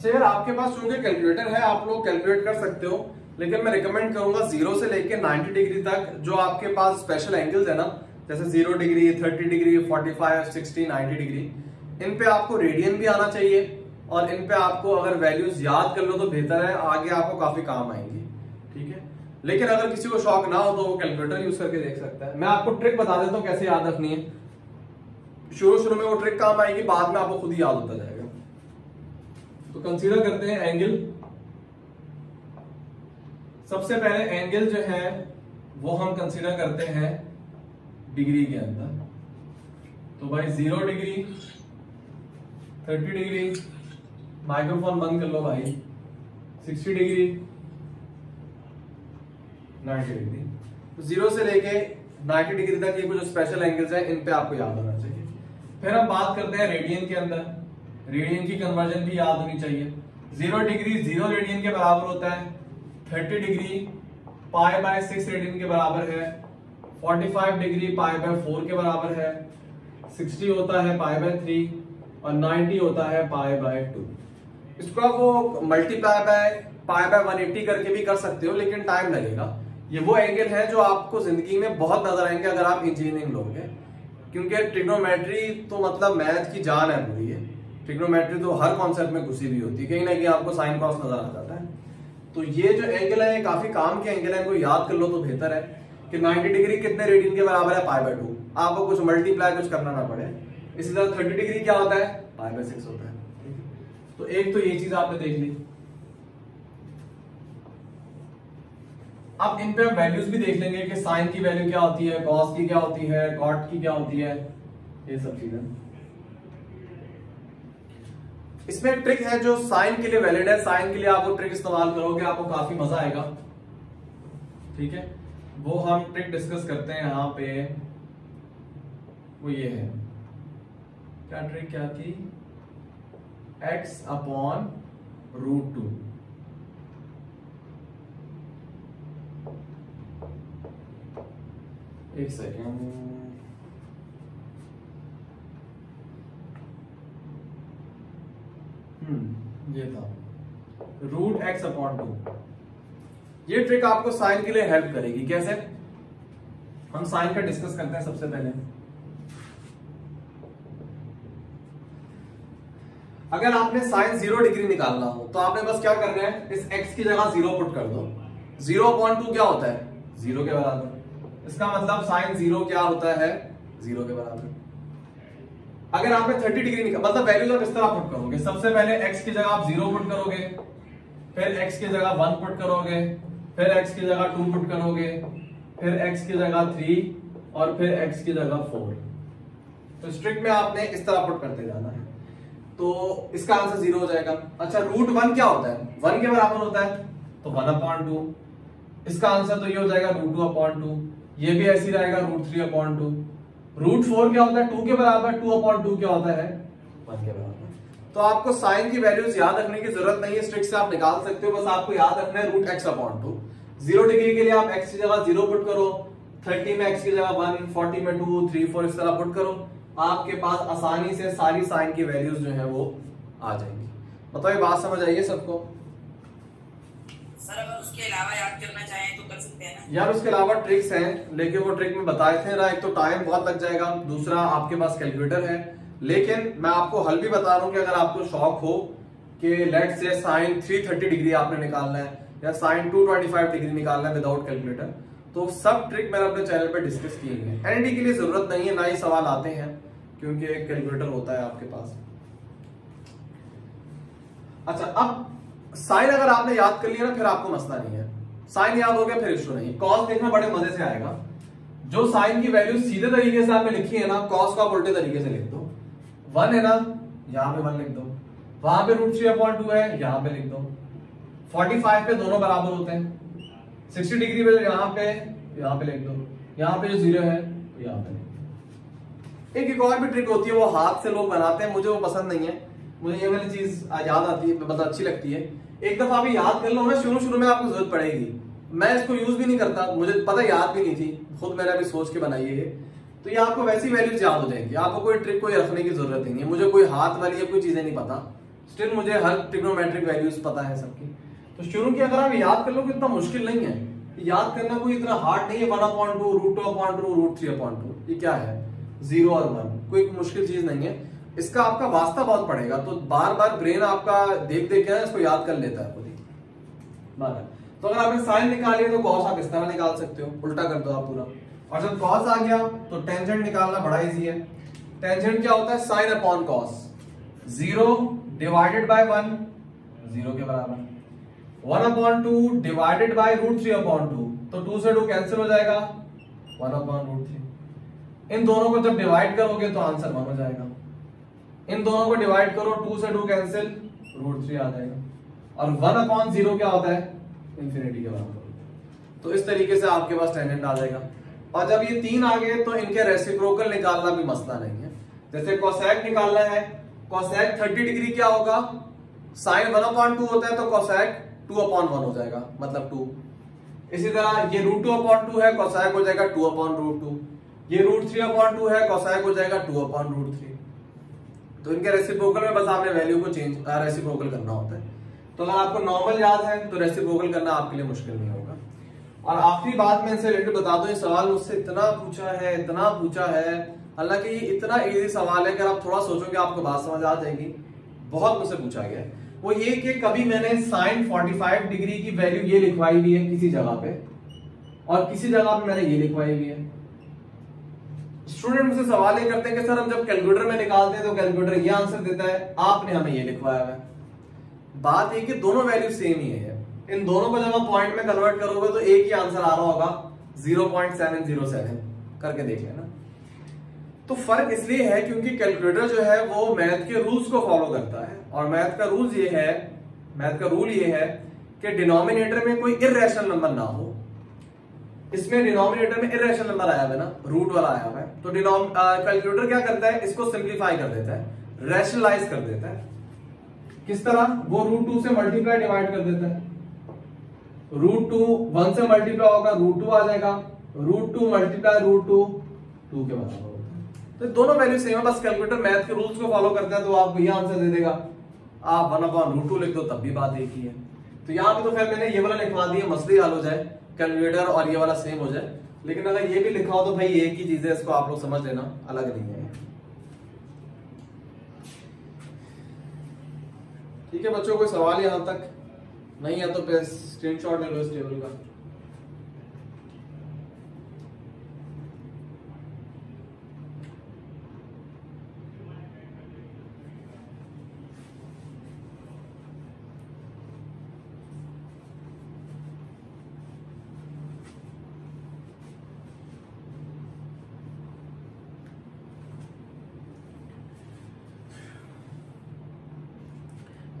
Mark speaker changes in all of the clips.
Speaker 1: अच्छा यार, आपके पास चूँकि कैलकुलेटर है, आप लोग कैलकुलेट कर सकते हो, लेकिन मैं रिकमेंड करूँगा ज़ीरो से लेके 90 डिग्री तक जो आपके पास स्पेशल एंगल्स है ना, जैसे ज़ीरो डिग्री 30 डिग्री 45 60 90 डिग्री इन पे आपको रेडियन भी आना चाहिए, और इन पे आपको अगर वैल्यूज़ याद कर लो तो बेहतर है, आगे आपको काफ़ी काम आएँगी, ठीक है? लेकिन अगर किसी को शौक ना हो तो वो कैलकुलेटर यूज़ करके देख सकता है। मैं आपको ट्रिक बता देता हूँ कैसे याद रखनी है। शुरू शुरू में वो ट्रिक काम आएगी, बाद में आपको खुद ही याद होता जाएगा। तो कंसीडर करते हैं एंगल सबसे पहले एंगल जो है, वो हम कंसीडर करते हैं डिग्री के अंदर. तो भाई zero degree thirty degree microphone बंद कर लो भाई. सिक्सटी डिग्री नाइन्टी डिग्री तो ज़ीरो से लेके नाइन्टी डिग्री तक ये कुछ स्पेशल एंगल्स हैं, इन पे आपको याद होना चाहिए. फिर हम बात करते हैं रेडियन के अंदर. रेडियन की कन्वर्जन भी याद होनी चाहिए। ज़ीरो डिग्री ज़ीरो रेडियन के बराबर होता है। Thirty degree pi by six radian के बराबर है। Forty five degree pi by four के बराबर है। सिक्सटी होता है पाई बाय थ्री और नाइनटी होता है पाई बाय टू इसको आप वो multiply by pi by one eighty करके भी कर सकते हो, लेकिन टाइम लगेगा। ये वो एंगल है जो आपको ज़िंदगी में बहुत नज़र आएँगे अगर आप इंजीनियरिंग लोगे। क्योंकि ट्रिग्नोमेट्री तो मतलब मैथ की जान है पूरी है ट्रिग्नोमेट्री तो हर कॉन्सेप्ट में घुसी हुई होती है, कहीं ना कहीं आपको साइन कॉस नज़र आ जाता है। तो ये जो एंगल है काफ़ी काम के एंगल है, इनको याद कर लो तो बेहतर है कि 90 डिग्री कितने रेडियन के बराबर है पाई बाय टू आपको कुछ मल्टीप्लाई कुछ करना ना पड़े। इसी तरह 30 डिग्री क्या होता है? पाई बाय सिक्स होता है। तो एक तो ये चीज़ आपने देख ली। अब इन पे वैल्यूज़ भी देख लेंगे कि साइन की वैल्यू क्या होती है कॉस की क्या होती है कॉट की क्या होती है। ये सब चीज़ें। इसमें ट्रिक है जो साइन के लिए वैलिड है। साइन के लिए आप वो ट्रिक इस्तेमाल करोगे, आपको काफ़ी मज़ा आएगा। ठीक है? वो हम ट्रिक डिस्कस करते हैं यहाँ पे। वो ये है। क्या ट्रिक क्या थी? X अपॉन रूट टू एक सेकेंड ये था। रूट एक्स अपॉन टू ये ट्रिक आपको साइन के लिए हेल्प करेगी, कैसे? हम साइन का डिस्कस करते हैं सबसे पहले। अगर आपने साइन ज़ीरो डिग्री निकालना हो तो आपने बस क्या करना है? इस एक्स की जगह ज़ीरो पुट कर दो। ज़ीरो अपॉन टू क्या होता है? ज़ीरो के बराबर। इसका मतलब साइन ज़ीरो क्या होता है? ज़ीरो के बराबर। अगर आपने 30 डिग्री निकाल मतलब वैल्यूज़ आप इस तरह पुट करोगे। सबसे पहले x की जगह आप ज़ीरो पुट करोगे, फिर x की जगह वन पुट करोगे, फिर x की जगह टू पुट करोगे, फिर x की जगह थ्री और फिर x की जगह फोर तो स्ट्रिक में आपने इस तरह पुट करते जाना है। तो इसका आंसर ज़ीरो हो जाएगा। अच्छा रूट वन क्या होता है? वन के बराबर होता है तो वन अपॉइंट टू इसका आंसर तो ये हो जाएगा रूट टू अपॉइंट टू ये भी ऐसी रहेगा root three upon two root four क्या होता है? टू के बराबर टू अपॉन टू क्या होता है? वन के बराबर। तो आपको साइन की वैल्यूज़ याद रखने की ज़रूरत नहीं है स्ट्रिक से आप निकाल सकते हो बस आपको याद रखना है root X upon two. Zero degree के लिए आप एक्स की जगह ज़ीरो पुट करो थर्टी में एक्स की जगह वन फोर्टी में टू थ्री फोर इस तरह पुट करो। आपके पास आसानी से सारी साइन की वैल्यूज़ जो है वो आ जाएँगी। बताओ ये बात समझ आइए सबको?
Speaker 2: तो
Speaker 1: यार, उसके अलावा ट्रिक्स हैं लेकिन वो ट्रिक में बताए थे ना, एक तो टाइम बहुत लग जाएगा, दूसरा आपके पास कैलकुलेटर है। लेकिन मैं आपको हल भी बता रहा हूँ कि अगर आपको शौक हो कि लेट से साइन 330 डिग्री आपने निकालना है, या साइन 225 डिग्री निकालना है विदाउट कैलकुलेटर तो सब ट्रिक मैंने अपने चैनल पे डिस्कस किए हैं। एनडी के लिए ज़रूरत नहीं है, ना ही सवाल आते हैं, क्योंकि एक कैलकुलेटर होता है आपके पास। अच्छा अब साइन अगर आपने याद कर लिया ना, फिर आपको मसला नहीं है। साइन याद हो गया, फिर इशू नहीं। कॉस देखना बड़े मज़े से आएगा। जो साइन की वैल्यू सीधे तरीके से आपने लिखी है ना, कॉस को आप उल्टे तरीके से लिख दो। वन है ना, यहाँ पे वन लिख दो। वहाँ पे रूट थ्री अपॉइंट टू है, यहाँ पे लिख दो। फोर्टी फाइव पे दोनों बराबर होते हैं। सिक्सटी डिग्री पे यहाँ पे यहाँ पे लिख दो। यहाँ पे जो ज़ीरो है, यहाँ पे एक एक और भी ट्रिक होती है, वो हाथ से लोग बनाते हैं, मुझे वो पसंद नहीं है। मुझे ये वाली चीज़ याद आती है मतलब अच्छी लगती है। एक दफ़ा भी याद कर लो ना शुरू शुरू में आपको ज़रूरत पड़ेगी। मैं इसको यूज़ भी नहीं करता, मुझे पता याद भी नहीं थी, खुद मैंने अभी सोच के बनाई है तो ये आपको वैसी वैल्यूज़ याद हो जाएँगी। आपको कोई ट्रिक कोई रखने की ज़रूरत नहीं है। मुझे कोई हाथ वाली या कोई चीज़ें नहीं पता। स्टिल मुझे हर ट्रिग्नोमेट्रिक वैल्यूज़ पता है सबकी। तो शुरू की अगर आप याद कर लो इतना मुश्किल नहीं है। याद करना कोई इतना हार्ड नहीं है one upon two root two upon two root three upon two ये क्या है? ज़ीरो और वन कोई मुश्किल चीज़ नहीं है। इसका आपका वास्ता बहुत पड़ेगा। तो बार बार ब्रेन आपका देख देख के इसको याद कर लेता है खुद ही। तो अगर आपने साइन निकाली तो कॉस आप इस तरह निकाल सकते हो। उल्टा कर दो आप पूरा। और जब कॉस आ गया तो टेंजेंट निकालना बड़ा इजी है। टेंजेंट क्या होता है? Sine upon cos zero divided by one, zero के बराबर। One upon two divided by root three upon two. तो टू से टू कैंसिल हो जाएगा। One upon root three. इन दोनों को जब डिवाइड करोगे तो आंसर वन हो जाएगा। इन दोनों को डिवाइड करो टू से टू कैंसिल रूट थ्री आ जाएगा। और वन अपॉन ज़ीरो क्या होता है? इंफिनिटी के बराबर। तो इस तरीके से आपके पास टेंजेंट आ जाएगा। और जब ये तीन आ गए तो इनके रेसिप्रोकल निकालना भी मसला नहीं है। जैसे कोसैक निकालना है कोसैक 30 डिग्री क्या होगा? साइन वन अपॉन टू होता है तो कोसैक टू अपॉन वन हो जाएगा। मतलब टू इसी तरह ये रूट टू अपॉन टू है कोसैक हो जाएगा टू अपॉन रूट टू ये रूट थ्री अपॉन टू है कोसैक हो जाएगा टू अपॉन रूट थ्री तो इनके रेसिप्रोकल में बस आपने वैल्यू को चेंज रेसिप्रोकल करना होता है। तो अगर आपको नॉर्मल याद है तो रेसिप्रोकल करना आपके लिए मुश्किल नहीं होगा। और आखिरी बात मैं इनसे रिलेटेड बता दूँ सवाल मुझसे इतना पूछा है, इतना पूछा है। हालाँकि ये इतना इजी सवाल है अगर आप थोड़ा सोचोगे, आपको बात समझ आ जाएगी। बहुत मुझसे पूछा गया है। वो ये कि कभी मैंने साइन 45 डिग्री की वैल्यू ये लिखवाई हुई है किसी जगह पे? और किसी जगह पे मैंने ये लिखवाई हुई है? स्टूडेंट मुझसे सवाल ये करते हैं कि सर, हम जब कैलकुलेटर में निकालते हैं तो कैलकुलेटर ये आंसर देता है, आपने हमें ये लिखवाया है। बात ये कि दोनों वैल्यू सेम ही है। इन दोनों को जब आप पॉइंट में कन्वर्ट करोगे तो एक ही आंसर आ रहा होगा 0.707 करके देख लेना। तो फ़र्क इसलिए है क्योंकि कैलकुलेटर जो है वो मैथ के रूल्स को फॉलो करता है। और मैथ का रूल ये है मैथ का रूल ये है कि डिनोमिनेटर में कोई इरेशनल नंबर ना हो। इसमें डिनोमिनेटर में इरेशनल नंबर आया हुआ है ना रूट वाला आया हुआ है। तो डिनोम कैलकुलेटर क्या करता है? इसको सिंप्लीफाई कर देता है रैशनलाइज कर देता है। किस तरह? वो रूट टू से मल्टीप्लाई डिवाइड कर देता है। रूट टू वन से मल्टीप्लाई होगा रूट टू आ जाएगा। Root two multiply root two two के बराबर तो दोनों वैल्यू सेम है, बस कैलकुलेटर मैथ के रूल्स को फॉलो करता है तो आपको यह आंसर दे देगा। आप वन अपॉन रूट टू लिख दो, तब भी बात एक ही है। तो यहाँ पे तो फिर मैंने ये वाला लिखवा दिया मसले हल हो जाए। कैलकुलेटर और ये वाला सेम हो जाए। लेकिन अगर ये भी लिखा हो तो भाई एक ही चीज़ है, इसको आप लोग समझ लेना, अलग नहीं है। ठीक है बच्चों, कोई सवाल यहाँ तक? नहीं है तो स्क्रीन शॉट ले लो इस टेबल का।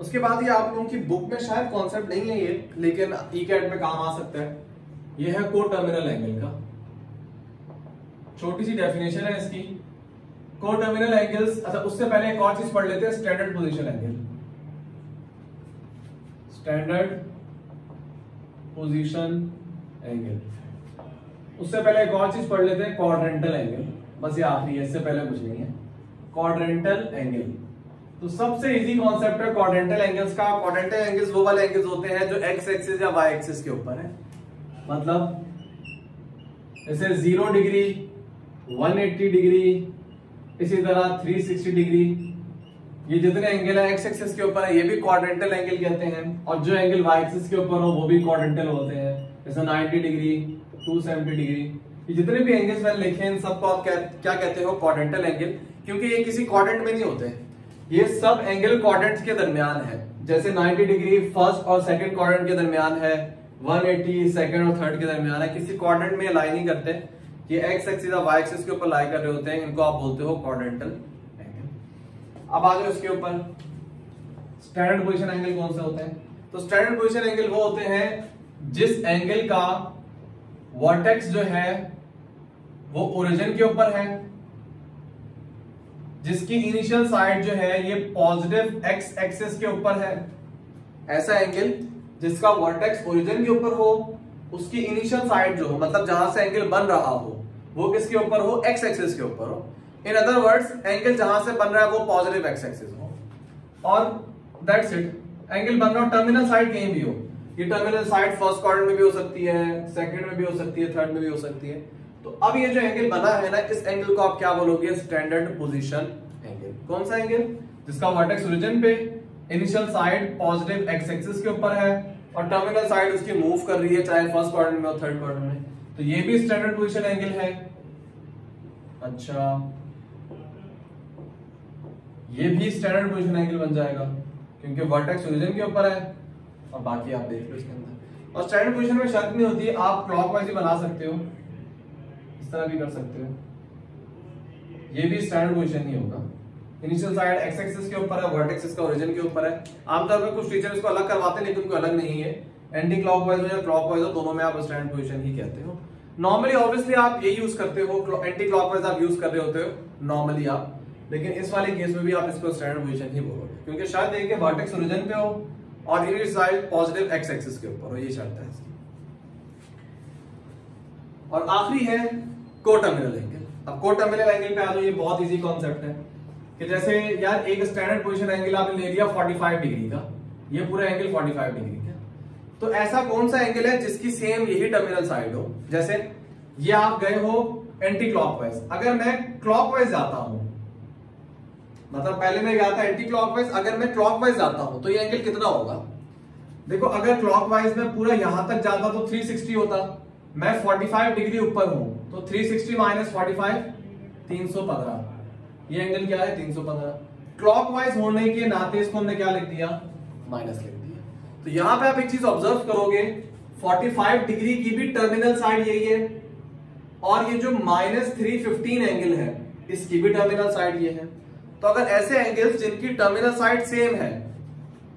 Speaker 1: उसके बाद ये आप लोगों की बुक में शायद कॉन्सेप्ट नहीं है ये, लेकिन ई कैट में काम आ सकता है। ये है को टर्मिनल एंगल का। छोटी सी डेफिनेशन है इसकी। को टर्मिनल एंगल्स अच्छा उससे पहले एक और चीज़ पढ़ लेते हैं standard position angle standard position angle उससे पहले एक और चीज़ पढ़ लेते हैं क्वाड्रेंटल एंगल बस ये आखिरी है, इससे पहले कुछ नहीं है। क्वाड्रेंटल एंगल तो सबसे इजी कॉन्सेप्ट है क्वाड्रेंटल एंगल्स का। क्वाड्रेंटल एंगल्स वो वाले एंगल्स होते हैं जो एक्स एक्सिस या वाई एक्सिस के ऊपर है। मतलब जैसे ज़ीरो डिग्री 180 डिग्री इसी तरह 360 डिग्री ये जितने एंगल है एक्स एक्सिस के ऊपर है ये भी क्वाड्रेंटल एंगल कहते हैं। और जो एंगल वाई एक्सिस के ऊपर हो वो भी क्वाड्रेंटल होते हैं। जैसे 90 डिग्री 270 डिग्री ये जितने भी एंगल्स मैंने लिखे हैं सबको आप क्या, कहते हो? क्वाड्रेंटल एंगल क्योंकि ये किसी क्वाड्रेंट में नहीं होते। ये सब एंगल क्वाड्रेंट्स के दरमियान है। जैसे 90 डिग्री फ़र्स्ट और सेकंड क्वाड्रेंट के दरमियान है 180 सेकंड और थर्ड के दरमियान है। किसी क्वाड्रेंट में लाई नहीं करते ये एक्स एक्सिस और वाई एक्सिस के ऊपर लाई कर रहे होते हैं, इनको आप बोलते हो क्वाड्रेंटल एंगल अब आ जाओ इसके ऊपर। स्टैंडर्ड पोजिशन एंगल कौन से होते हैं? तो स्टैंडर्ड पोजिशन एंगल वो होते हैं जिस एंगल का वर्टेक्स जो है, वो ओरिजिन के ऊपर है। जिसकी इनिशियल साइड जो है, ये पॉजिटिव एक्स एक्सिस के ऊपर है। ऐसा एंगल जिसका वर्टेक्स ओरिजिन के ऊपर हो, उसकी इनिशियल साइड जो हो मतलब जहाँ से एंगल बन रहा हो, वो किसके ऊपर हो? एक्स एक्सिस के ऊपर हो। इन अदर वर्ड्स एंगल जहाँ से बन रहा है, वो पॉजिटिव एक्स एक्सिस हो। और दैट्स इट एंगल बन रहा हो टर्मिनल साइड कहीं भी हो। ये टर्मिनल साइड फ़र्स्ट क्वाड्रेंट में भी हो सकती है सेकंड में भी हो सकती है थर्ड में भी हो सकती है। तो अब ये जो एंगल बना है ना, इस एंगल को आप क्या बोलोगे? स्टैंडर्ड पोजीशन एंगल कौन सा एंगल जिसका वर्टेक्स ओरिजिन पे initial side positive X axis के ऊपर है और टर्मिनल साइड उसकी मूव कर रही है, चाहे फ़र्स्ट क्वाड्रेंट में और थर्ड क्वाड्रेंट में। तो ये भी स्टैंडर्ड पोजीशन एंगल है। अच्छा। ये भी स्टैंडर्ड पोजीशन एंगल बन जाएगा, क्योंकि वर्टेक्स ओरिजिन के ऊपर है। और बाकी आप देख लो इसके अंदर। और स्टैंडर्ड पोजीशन में शर्त नहीं होती, आप क्लॉकवाइज ही बना सकते हो। तरह भी कर सकते हो। ये भी स्टैंडर्ड पोजीशन ही होगा। इनिशियल साइड एक्स एक्सिस के ऊपर है वर्टेक्स इसका ओरिजिन के ऊपर है। आमतौर पर कुछ टीचर इसको अलग करवाते हैं, लेकिन कोई अलग नहीं है। एंटी क्लॉकवाइज हो या क्लॉकवाइज हो, दोनों में आप स्टैंडर्ड पोजीशन ही कहते हो। नॉर्मली ऑब्वियसली आप ये यूज़ करते हो एंटी क्लॉकवाइज आप यूज़ कर रहे होते हो नॉर्मली आप। लेकिन इस वाले केस में भी आप इसको स्टैंडर्ड पोजीशन ही बोलोगे। क्योंकि शायद देखिए वर्टेक्स ओरिजिन पे हो, और initial side positive X axis के ऊपर हो, ये शर्त है और आखिरी है कोटर्मिनल एंगल। अब कोटर्मिनल एंगल पे आ जाओ ये बहुत इजी कॉन्सेप्ट है कि जैसे यार एक स्टैंडर्ड पोजीशन एंगल आपने ले लिया 45 डिग्री का, ये पूरा एंगल 45 डिग्री का। तो ऐसा कौन सा एंगल है जिसकी सेम यही टर्मिनल साइड हो? जैसे ये आप गए हो एंटी क्लॉकवाइज अगर मैं क्लॉकवाइज जाता हूँ मतलब पहले मैं गया था एंटी क्लॉकवाइज अगर मैं क्लॉकवाइज जाता हूँ तो ये एंगल कितना होगा? देखो, अगर क्लॉकवाइज में पूरा यहाँ तक जाता तो 360 होता। मैं 45 डिग्री ऊपर हूँ तो 360 सिक्सटी माइनस फोर्टी पंद्रह। ये एंगल क्या है? 315 क्लॉकवाइज होने के नाते इसको हमने क्या लिख दिया? माइनस लिख दिया। तो यहाँ पे आप एक चीज़ ऑब्ज़र्व करोगे 45 डिग्री की भी टर्मिनल साइड यही है, और ये जो माइनस थ्री एंगल है, इसकी भी टर्मिनल साइड ये है। तो अगर ऐसे एंगल्स जिनकी टर्मिनल साइड सेम है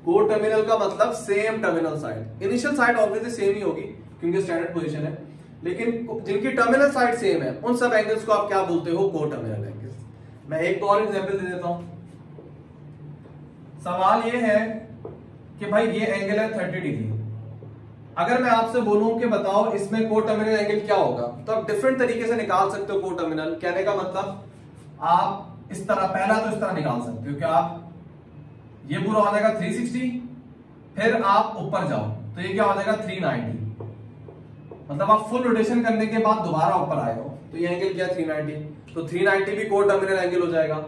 Speaker 1: को टर्मिनल का मतलब same terminal side initial side obviously same ही होगी, क्योंकि स्टैंडर्ड पोजीशन है। लेकिन जिनकी टर्मिनल साइड सेम है, उन सब एंगल्स को आप क्या बोलते हो? को टर्मिनल एंगल्स मैं एक और एग्जांपल दे देता हूँ। सवाल ये है कि भाई ये एंगल है थर्टी डिग्री अगर मैं आपसे बोलूँ कि बताओ इसमें को टर्मिनल एंगल क्या होगा तो आप डिफरेंट तरीके से निकाल सकते हो को टर्मिनल कहने का मतलब आप इस तरह, पहला तो इस तरह निकाल सकते हो कि आप ये पूरा हो जाएगा 360 फिर आप ऊपर जाओ। तो ये क्या हो जाएगा 390 मतलब आप फुल रोटेशन करने के बाद दोबारा ऊपर आए हो। तो ये एंगल क्या 390 तो 390 भी कोर टर्मिनल एंगल हो जाएगा।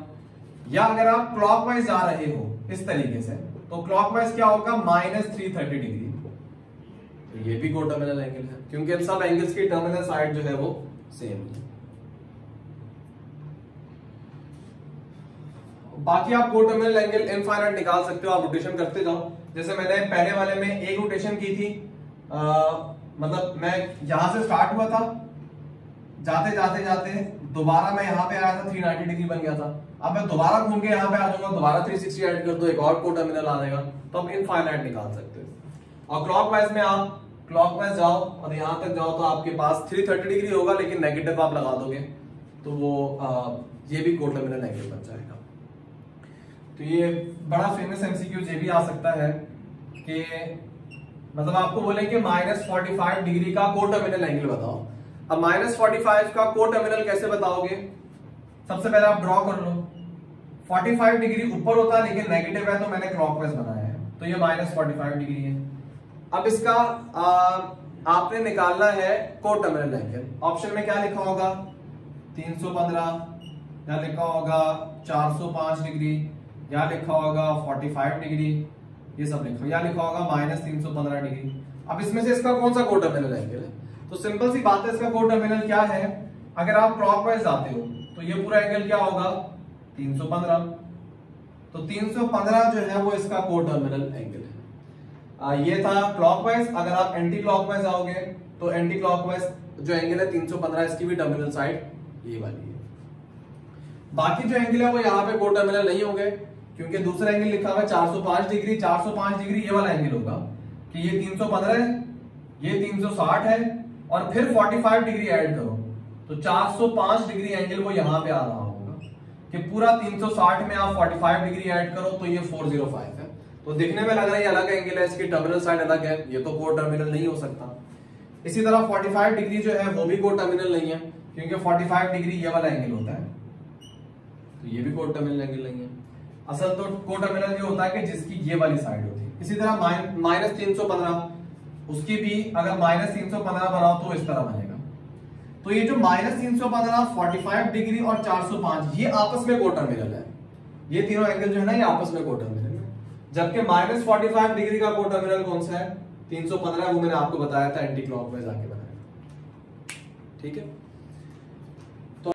Speaker 1: या अगर आप क्लॉकवाइज आ रहे हो इस तरीके से तो क्लॉकवाइज क्या होगा? माइनस थ्री डिग्री तो ये भी कोर टर्मिनल एंगल है, क्योंकि सब एंगल्स की टर्मिनल साइड जो है वो सेम है। बाकी आप को टर्मिनल एंगल इनफाइनाइट निकाल सकते हो आप रोटेशन करते जाओ। जैसे मैंने पहले वाले में एक रोटेशन की थी आ, मतलब मैं यहाँ से स्टार्ट हुआ था जाते जाते जाते दोबारा मैं यहाँ पे आया था 390 डिग्री बन गया था। अब मैं दोबारा घूम के यहाँ पे आ जाऊँगा दोबारा 360 ऐड कर दो एक और को टर्मिनल आ जाएगा तो आप इनफाइनाइट निकाल सकते हो। और क्लॉकवाइज में आप क्लॉकवाइज जाओ और यहाँ तक जाओ तो आपके पास 330 डिग्री होगा लेकिन नेगेटिव आप लगा दोगे। तो वो आ, ये भी को टर्मिनल एंगल बन जाएगा। तो ये बड़ा फ़ेमस एमसीक्यू ये भी आ सकता है कि मतलब आपको बोले कि माइनस फोर्टी फाइव डिग्री का को टर्मिनल एंगल बताओ। अब माइनस फोर्टी फाइव का को टर्मिनल कैसे बताओगे? सबसे पहले आप ड्रॉ कर लो। 45 डिग्री ऊपर होता है लेकिन नेगेटिव है तो मैंने क्लॉकवाइज बनाया है। तो ये माइनस फोर्टी फाइव डिग्री है। अब इसका आ, आपने निकालना है को टर्मिनल एंगल ऑप्शन में क्या लिखा होगा? 315 या लिखा होगा 405 डिग्री या लिखा होगा 45 डिग्री ये सब लिखा। या लिखा होगा माइनस तीन डिग्री अब इसमें से इसका कौन सा को टर्मिनल है तो सिंपल सी बात है इसका को टर्मिनल क्या है? अगर आप क्लॉकवाइज जाते हो तो ये पूरा एंगल क्या होगा? 315 तो 315 जो है वो इसका को टर्मिनल एंगल है। आ, ये था क्लॉकवाइज अगर आप एंटी क्लॉकवाइज आओगे तो एंटी क्लॉकवाइज जो एंगल है 315 इसकी भी टर्मिनल साइड ये वाली है। बाकी जो एंगल है वो यहाँ पे को टर्मिनल नहीं होंगे। क्योंकि दूसरा एंगल लिखा हुआ है 405 डिग्री 405 डिग्री, ये वाला एंगल होगा कि ये 315 है, ये 360 है, और फिर 45 डिग्री ऐड करो। तो 405 डिग्री एंगल वो यहाँ पे आ रहा होगा कि पूरा 360 में आप 45 डिग्री ऐड करो तो ये 405 है। तो दिखने में लग रहा है ये अलग एंगल है, इसकी टर्मिनल साइड अलग है, ये तो को टर्मिनल नहीं हो सकता। इसी तरह 45 डिग्री जो है, वो भी को टर्मिनल नहीं है, क्योंकि 45 डिग्री ये वाला एंगल होता है। तो ये भी को टर्मिनल एंगल नहीं है। असल तो को टर्मिनल ये होता है कि जिसकी ये वाली साइड होती है। इसी तरह माइनस तीन सौ पंद्रह, उसकी भी अगर माइनस तीन सौ पंद्रह बनाओ तो इस तरह बनेगा। तो ये जो माइनस तीन सौ पंद्रह फोर्टी फाइव डिग्री और चार सौ पाँच, ये आपस में को टर्मिनल है। ये तीनों एंगल जो है ना, ये आपस में को टर्मिनल है। जबकि माइनस फोर्टी फाइव डिग्री का को टर्मिनल कौन सा है? तीन सौ पंद्रह, वो मैंने आपको बताया था एंटी क्लॉक क्लॉकवाइज आके बनाया ठीक है?